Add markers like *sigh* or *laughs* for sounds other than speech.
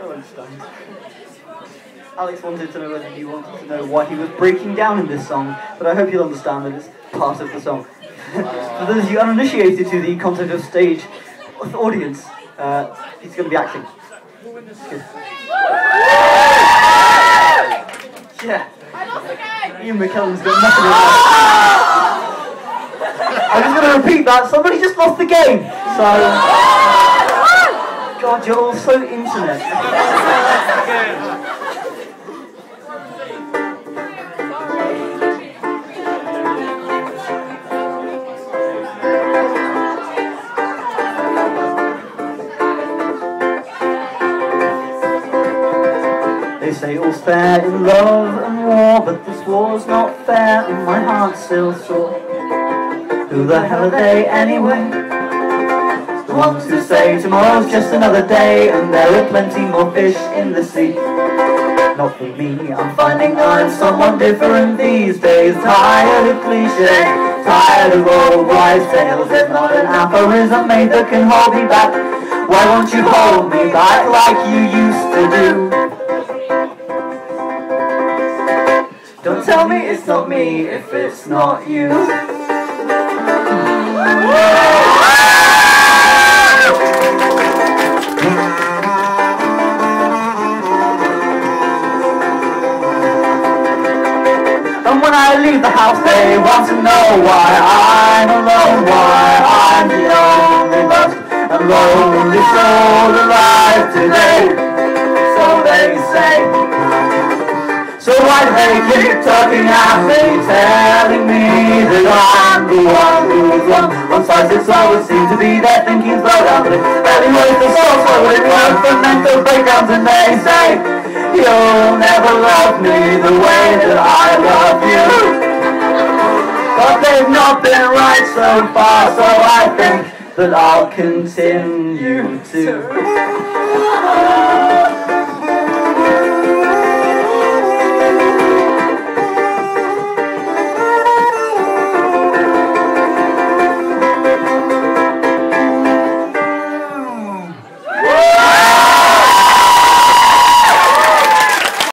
don't understand. Alex wanted to know whether you wanted to know why he was breaking down in this song, but I hope you'll understand that it's part of the song. *laughs* For those of you uninitiated to the concept of stage audience, uh, he's going to be acting. *laughs* Yeah. I lost the game! Ian McKellen's got nothing in *laughs* I'm just going to repeat that. Somebody just lost the game. So. God, you're all so internet. They say all's fair in love and war, but this war's not fair, and my heart's still sore. Who the hell are they anyway? The ones who say tomorrow's just another day, and there are plenty more fish in the sea. Not for me, I'm finding I'm someone different these days. Tired of cliches, tired of old wise tales. There's not an aphorism made that can hold me back. Why won't you hold me back like you used to do? Don't tell me it's not me if it's not you. When I leave the house, they want to know why I'm alone, why I'm the only lost and lonely soul alive today. So they say. So why do they keep talking at me, telling me that I'm the one who's wrong? One size fits all would seem to be their thinking's low down, but anyways, the source for it was for mental breakdowns, and they say you'll never love me the way that I love they've not been right so far, so I think that I'll continue to.